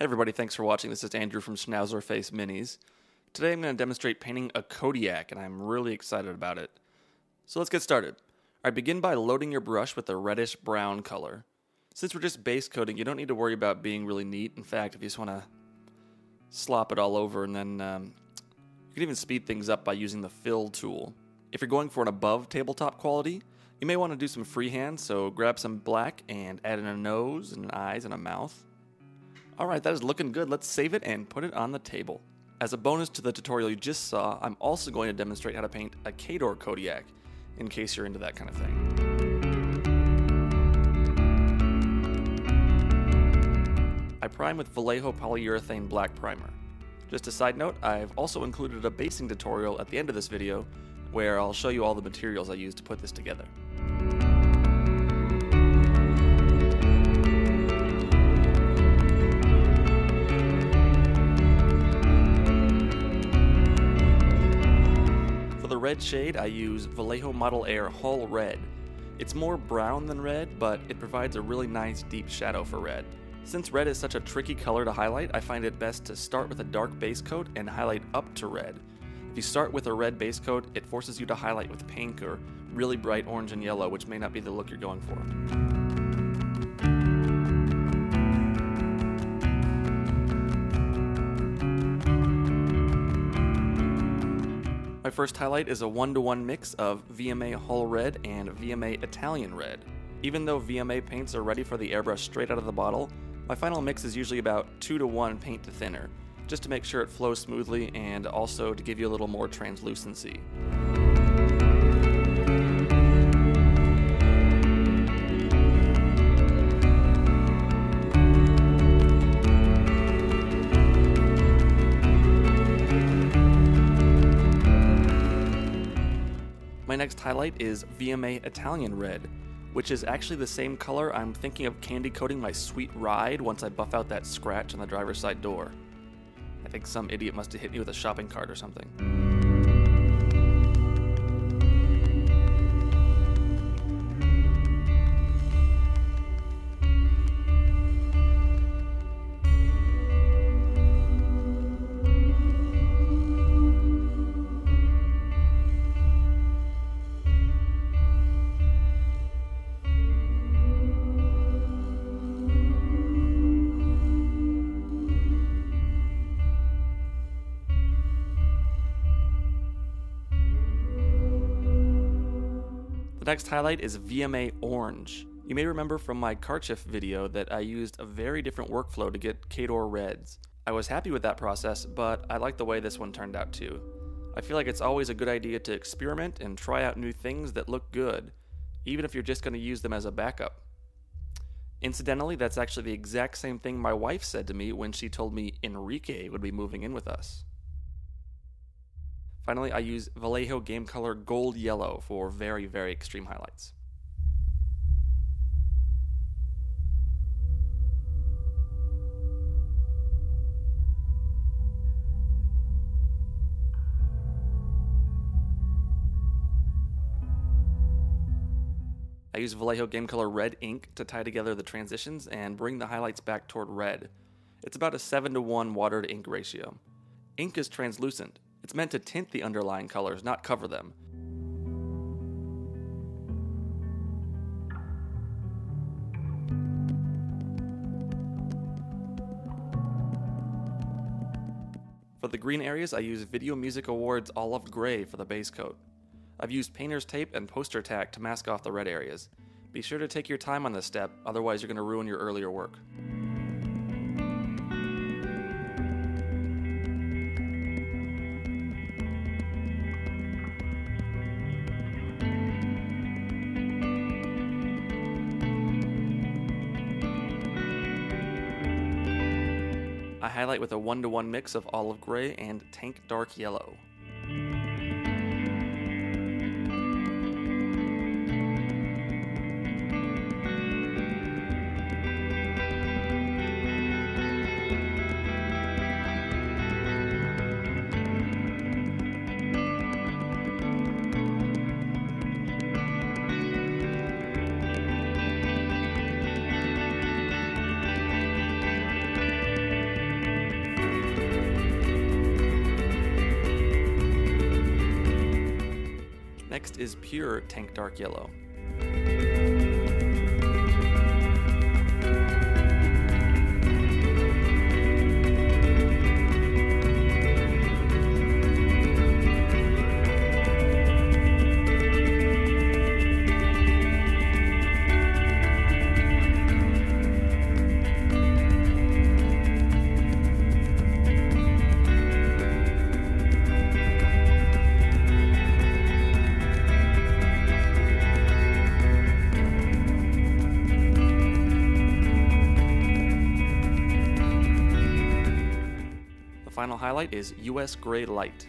Hey everybody, thanks for watching. This is Andrew from Schnauzer Face Minis. Today I'm going to demonstrate painting a Kodiak, and I'm really excited about it. So let's get started. Alright, begin by loading your brush with a reddish brown color. Since we're just base coating, you don't need to worry about being really neat. In fact, if you just want to slop it all over, and then um, you can even speed things up by using the fill tool. If you're going for an above tabletop quality, you may want to do some freehand, so grab some black and add in a nose and eyes and a mouth. Alright, that is looking good. Let's save it and put it on the table. As a bonus to the tutorial you just saw, I'm also going to demonstrate how to paint a Khador Kodiak, in case you're into that kind of thing. I prime with Vallejo polyurethane black primer. Just a side note, I've also included a basing tutorial at the end of this video where I'll show you all the materials I used to put this together. Red shade, I use Vallejo Model Air Hull Red. It's more brown than red, but it provides a really nice deep shadow for red. Since red is such a tricky color to highlight, I find it best to start with a dark base coat and highlight up to red. If you start with a red base coat, it forces you to highlight with pink or really bright orange and yellow, which may not be the look you're going for. My first highlight is a one-to-one mix of VMA Hull Red and VMA Italian Red. Even though VMA paints are ready for the airbrush straight out of the bottle, my final mix is usually about 2 to 1 paint to thinner, just to make sure it flows smoothly and also to give you a little more translucency. Next highlight is VMA Italian Red, which is actually the same color I'm thinking of candy coating my sweet ride once I buff out that scratch on the driver's side door. I think some idiot must have hit me with a shopping cart or something. The next highlight is VMA Orange. You may remember from my Karchev video that I used a very different workflow to get Khador reds. I was happy with that process, but I like the way this one turned out too. I feel like it's always a good idea to experiment and try out new things that look good, even if you're just going to use them as a backup. Incidentally, that's actually the exact same thing my wife said to me when she told me Enrique would be moving in with us. Finally, I use Vallejo Game Color Gold Yellow for very, very extreme highlights. I use Vallejo Game Color Red ink to tie together the transitions and bring the highlights back toward red. It's about a 7 to 1 water to ink ratio. Ink is translucent, it's meant to tint the underlying colors, not cover them. For the green areas, I use Video Music Awards Olive Gray for the base coat. I've used painter's tape and poster tack to mask off the red areas. Be sure to take your time on this step, otherwise you're going to ruin your earlier work. I highlight with a one-to-one mix of olive gray and tank dark yellow. Next is pure tank dark yellow. Is US Gray Light.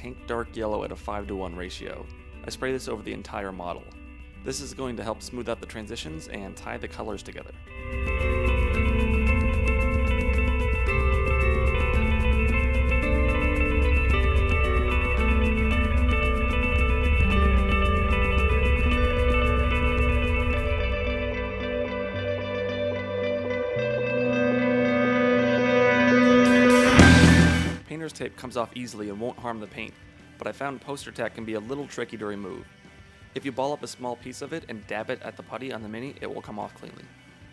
Tank dark yellow at a 5 to 1 ratio. I spray this over the entire model. This is going to help smooth out the transitions and tie the colors together. Comes off easily and won't harm the paint, but I found poster tack can be a little tricky to remove. If you ball up a small piece of it and dab it at the putty on the Mini, it will come off cleanly.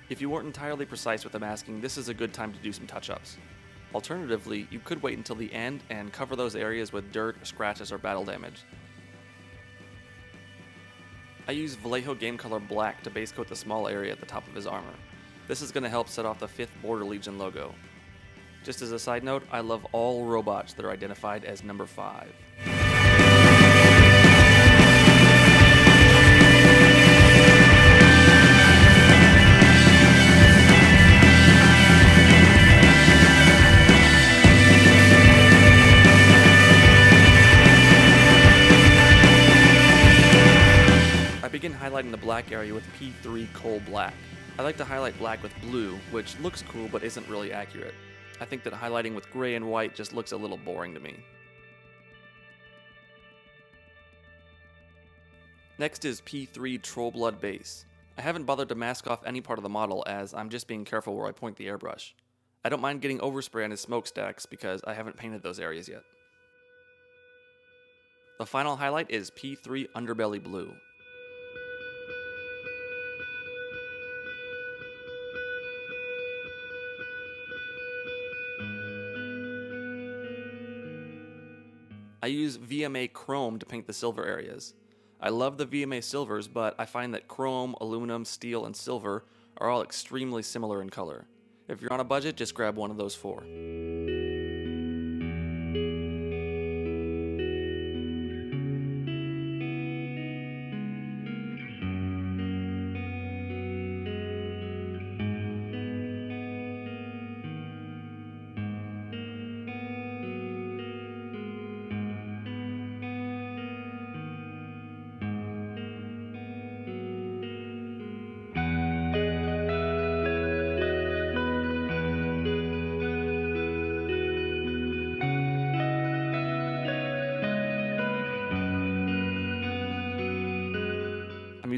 If you weren't entirely precise with the masking, this is a good time to do some touch-ups. Alternatively, you could wait until the end and cover those areas with dirt, scratches, or battle damage. I use Vallejo Game Color Black to base coat the small area at the top of his armor. This is going to help set off the 5th Border Legion logo. Just as a side note, I love all robots that are identified as number 5. I begin highlighting the black area with P3 Coal Black. I like to highlight black with blue, which looks cool but isn't really accurate. I think that highlighting with gray and white just looks a little boring to me. Next is P3 Troll Blood Base. I haven't bothered to mask off any part of the model as I'm just being careful where I point the airbrush. I don't mind getting overspray on his smokestacks because I haven't painted those areas yet. The final highlight is P3 Underbelly Blue. I use VMA Chrome to paint the silver areas. I love the VMA silvers, but I find that chrome, aluminum, steel, and silver are all extremely similar in color. If you're on a budget, just grab one of those four.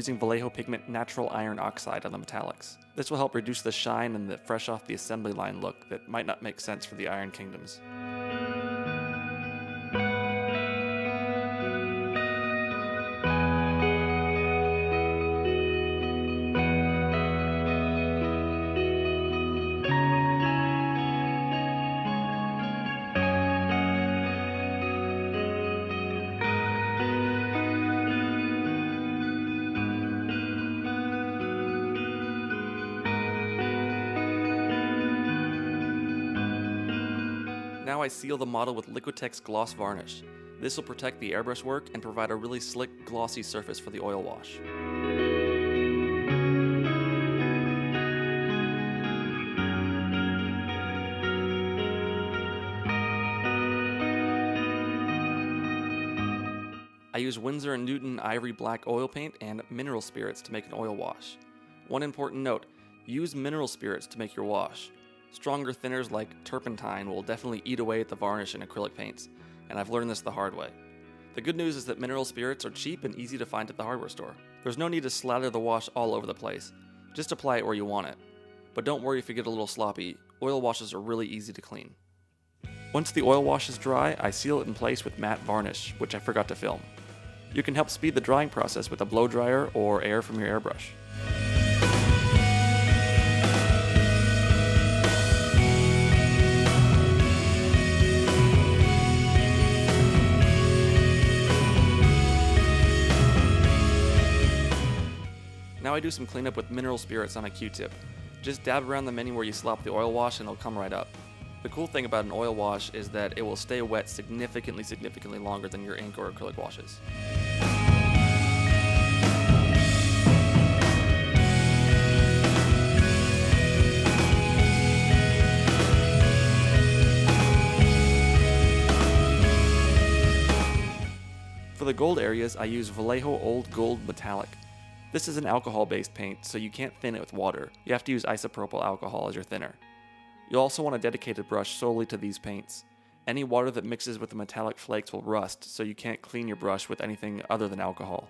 Using Vallejo Pigment Natural Iron Oxide on the metallics. This will help reduce the shine and the fresh off the assembly line look that might not make sense for the Iron Kingdoms. Now I seal the model with Liquitex Gloss Varnish. This will protect the airbrush work and provide a really slick, glossy surface for the oil wash. I use Winsor & Newton Ivory Black oil paint and mineral spirits to make an oil wash. One important note, use mineral spirits to make your wash. Stronger thinners like turpentine will definitely eat away at the varnish in acrylic paints, and I've learned this the hard way. The good news is that mineral spirits are cheap and easy to find at the hardware store. There's no need to slather the wash all over the place, just apply it where you want it. But don't worry if you get a little sloppy, oil washes are really easy to clean. Once the oil wash is dry, I seal it in place with matte varnish, which I forgot to film. You can help speed the drying process with a blow dryer or air from your airbrush. Now I do some cleanup with mineral spirits on a Q-tip. Just dab around the mini where you slop the oil wash and it'll come right up. The cool thing about an oil wash is that it will stay wet significantly, significantly longer than your ink or acrylic washes. For the gold areas, I use Vallejo Old Gold Metallic. This is an alcohol based paint, so you can't thin it with water. You have to use isopropyl alcohol as your thinner. You'll also want a dedicated brush solely to these paints. Any water that mixes with the metallic flakes will rust, so you can't clean your brush with anything other than alcohol.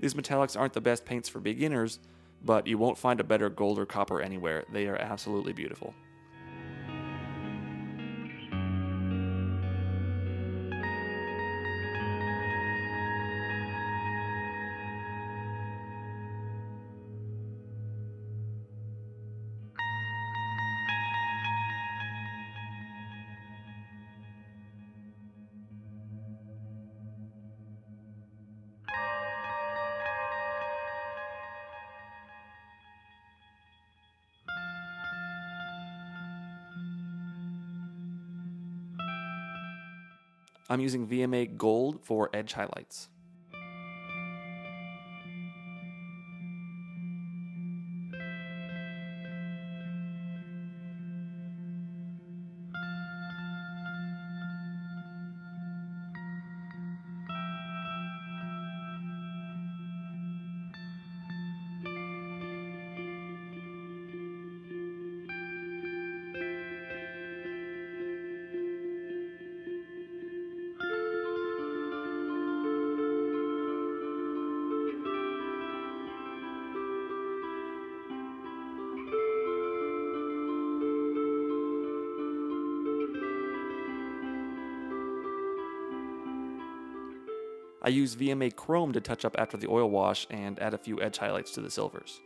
These metallics aren't the best paints for beginners, but you won't find a better gold or copper anywhere. They are absolutely beautiful. I'm using VMA Gold for edge highlights. I use VMA Chrome to touch up after the oil wash and add a few edge highlights to the silvers.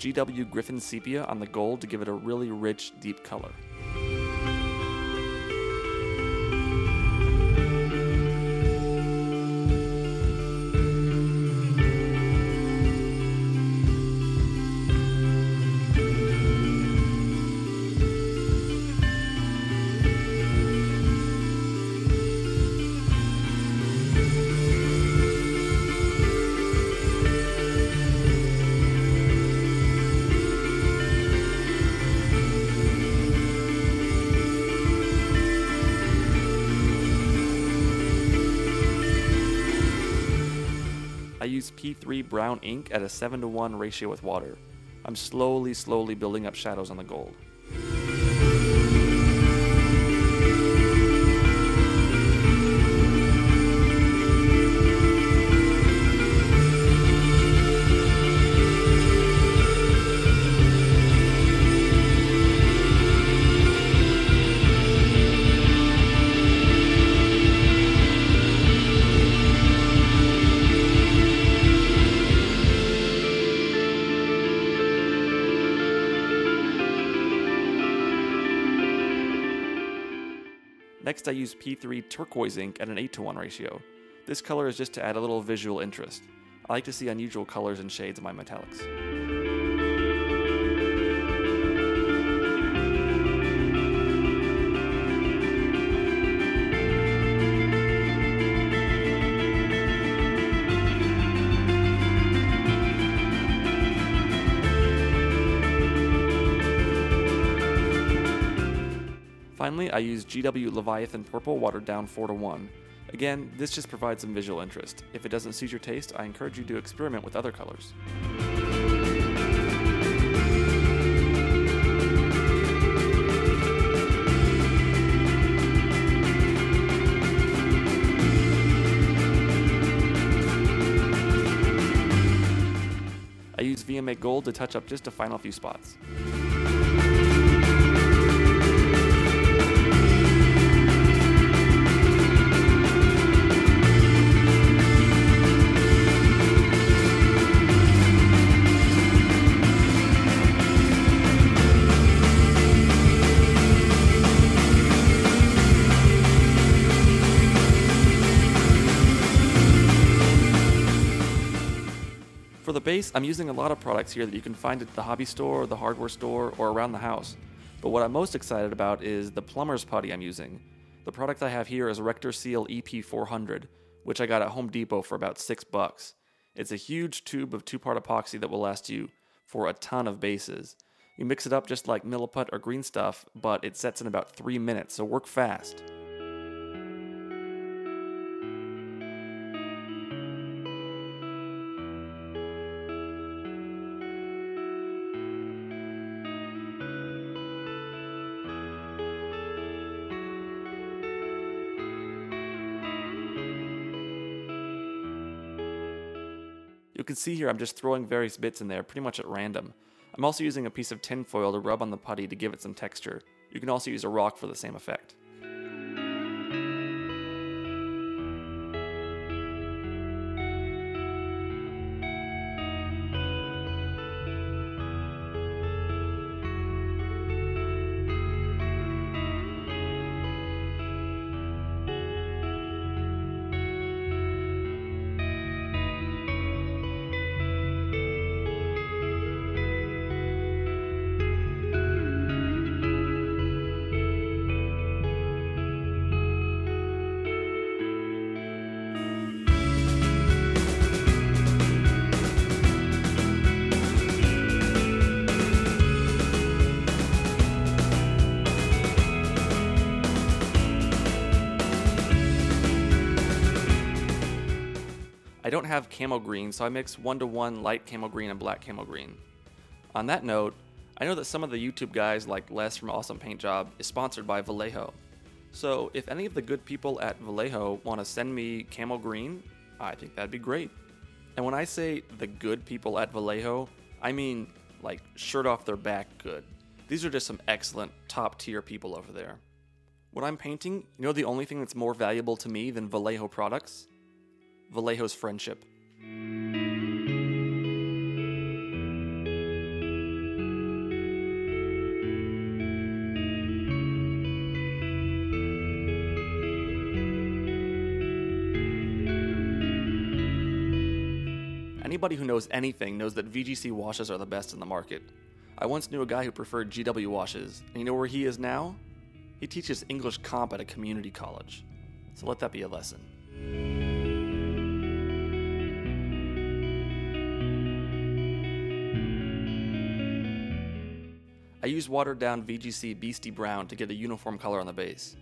GW Gryphonne Sepia on the gold to give it a really rich, deep color. I P3 brown ink at a 7 to 1 ratio with water. I'm slowly, slowly building up shadows on the gold. Next, I use P3 turquoise ink at an 8 to 1 ratio. This color is just to add a little visual interest. I like to see unusual colors and shades in my metallics. Finally, I use GW Leviathan Purple watered down 4 to 1. Again, this just provides some visual interest. If it doesn't suit your taste, I encourage you to experiment with other colors. I use VMA Gold to touch up just a final few spots. I'm using a lot of products here that you can find at the hobby store, the hardware store, or around the house. But what I'm most excited about is the plumber's putty I'm using. The product I have here is Rector Seal EP400, which I got at Home Depot for about 6 bucks. It's a huge tube of two-part epoxy that will last you for a ton of bases. You mix it up just like Milliput or green stuff, but it sets in about 3 minutes, so work fast. Can see here I'm just throwing various bits in there pretty much at random. I'm also using a piece of tin foil to rub on the putty to give it some texture. You can also use a rock for the same effect. I don't have camo green, so I mix one to one light camo green and black camo green. On that note, I know that some of the YouTube guys like Les from Awesome Paint Job is sponsored by Vallejo. So if any of the good people at Vallejo want to send me camo green, I think that'd be great. And when I say the good people at Vallejo, I mean like shirt off their back good. These are just some excellent top tier people over there. When I'm painting, you know the only thing that's more valuable to me than Vallejo products? Vallejo's friendship. Anybody who knows anything knows that VGC washes are the best in the market. I once knew a guy who preferred GW washes, and you know where he is now? He teaches English comp at a community college. So let that be a lesson. I use watered down VGC Beasty Brown to get a uniform color on the base.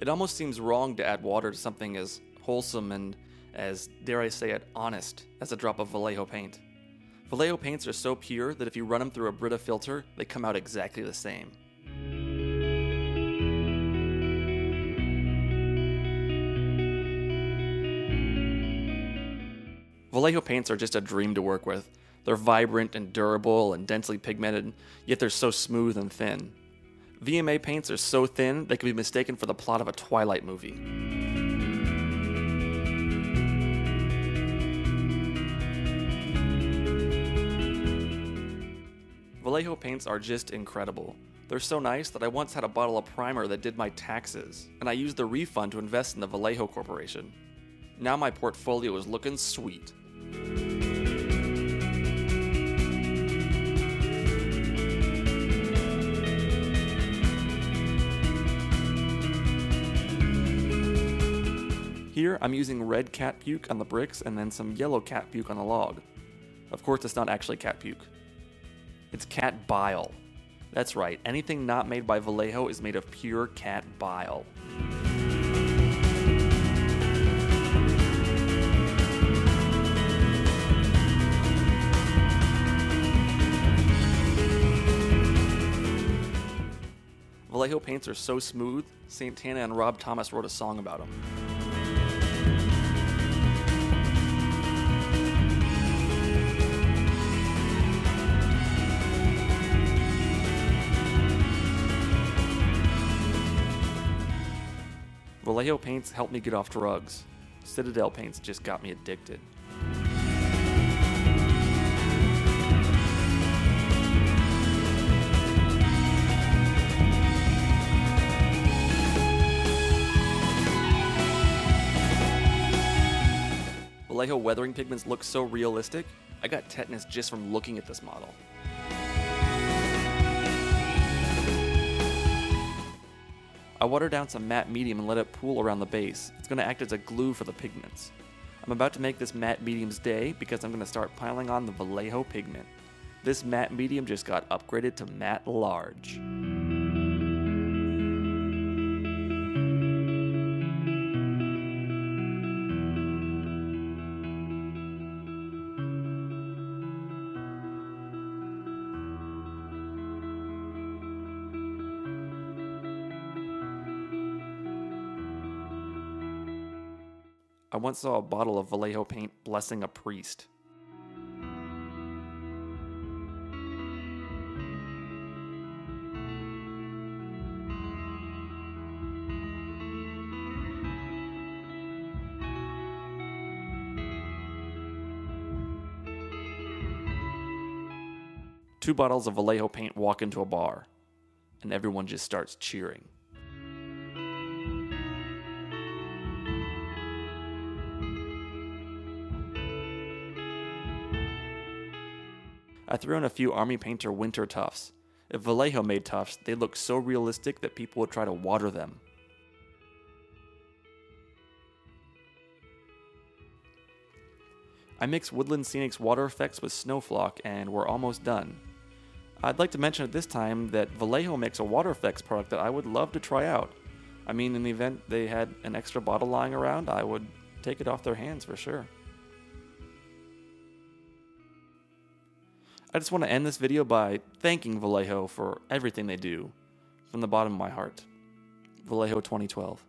It almost seems wrong to add water to something as wholesome and as, dare I say it, honest as a drop of Vallejo paint. Vallejo paints are so pure that if you run them through a Brita filter, they come out exactly the same. Vallejo paints are just a dream to work with. They're vibrant and durable and densely pigmented, yet they're so smooth and thin. VMA paints are so thin they can be mistaken for the plot of a Twilight movie. Vallejo paints are just incredible. They're so nice that I once had a bottle of primer that did my taxes, and I used the refund to invest in the Vallejo Corporation. Now my portfolio is looking sweet. Here, I'm using red cat puke on the bricks and then some yellow cat puke on the log. Of course, it's not actually cat puke. It's cat bile. That's right, anything not made by Vallejo is made of pure cat bile. Vallejo paints are so smooth, Santana and Rob Thomas wrote a song about them. Vallejo paints helped me get off drugs. Citadel paints just got me addicted. Vallejo weathering pigments look so realistic, I got tetanus just from looking at this model. I watered down some matte medium and let it pool around the base. It's going to act as a glue for the pigments. I'm about to make this matte medium's day because I'm going to start piling on the Vallejo pigment. This matte medium just got upgraded to matte large. I once saw a bottle of Vallejo paint blessing a priest. Two bottles of Vallejo paint walk into a bar, and everyone just starts cheering. I threw in a few Army Painter winter tufts. If Vallejo made tufts, they look so realistic that people would try to water them. I mixed Woodland Scenic's water effects with Snowflock and we're almost done. I'd like to mention at this time that Vallejo makes a water effects product that I would love to try out. I mean, in the event they had an extra bottle lying around, I would take it off their hands for sure. I just want to end this video by thanking Vallejo for everything they do from the bottom of my heart. Vallejo 2012.